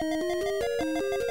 Música